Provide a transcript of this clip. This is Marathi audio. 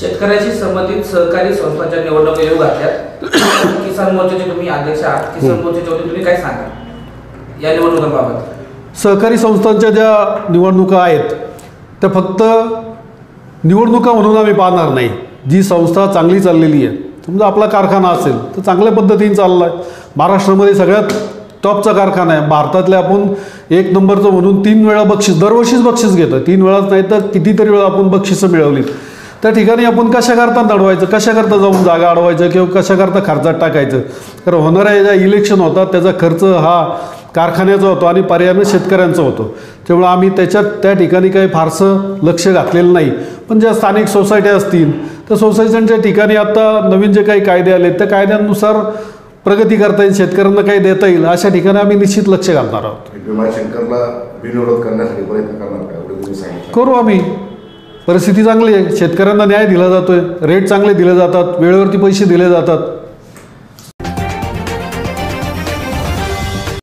शेतकऱ्याशी संबंधित सहकारी संस्थांच्या निवडणुका येऊ घातल्यात. किसान मोर्चाचे तुम्ही अध्यक्ष आहात. किसान मोर्चाच्या वतीने तुम्ही काय सांगा या निवडणुकांबाबत. सहकारी संस्थांच्या ज्या निवडणुका आहेत त्या फक्त निवडणुका म्हणून आम्ही पाहणार नाही. जी संस्था चांगली चाललेली आहे. समजा आपला कारखाना असेल तर चांगल्या पद्धतीने चालला आहे महाराष्ट्रामध्ये सगळ्यात टॉपचा कारखाना आहे. भारतातल्या आपण एक नंबरचं म्हणून तीन वेळा बक्षीस दरवर्षीच बक्षीस घेतो. तीन वेळाच नाही तर कितीतरी वेळा आपण बक्षिसं मिळवली त्या ठिकाणी आपण कशाकरता अडवायचं कशाकरता जाऊन जागा अडवायचं किंवा कशाकरता खर्चात टाकायचं? कारण होणाऱ्या ज्या इलेक्शन होतात त्याचा खर्च हा कारखान्याचा होतो आणि पर्यायाने शेतकऱ्यांचा होतो. त्यामुळे आम्ही त्याच्यात त्या ठिकाणी काही फारसं लक्ष घातलेलं नाही. पण ज्या स्थानिक सोसायट्या असतील त्या सोसायट्यांच्या ठिकाणी आता नवीन जे काही कायदे आले त्या कायद्यानुसार प्रगती करता येईल शेतकऱ्यांना काही देता येईल अशा ठिकाणी आम्ही निश्चित लक्ष घालणार आहोत. भीमाशंकरला बिनविरोध करण्यासाठी प्रयत्न करणार का? एवढं तुम्ही सांगितलं. करू आम्ही. परिस्थिती चांगली आहे. शेतकऱ्यांना न्याय दिला जातोय. रेट चांगले दिले जातात. वेळेवरती पैसे दिले जातात.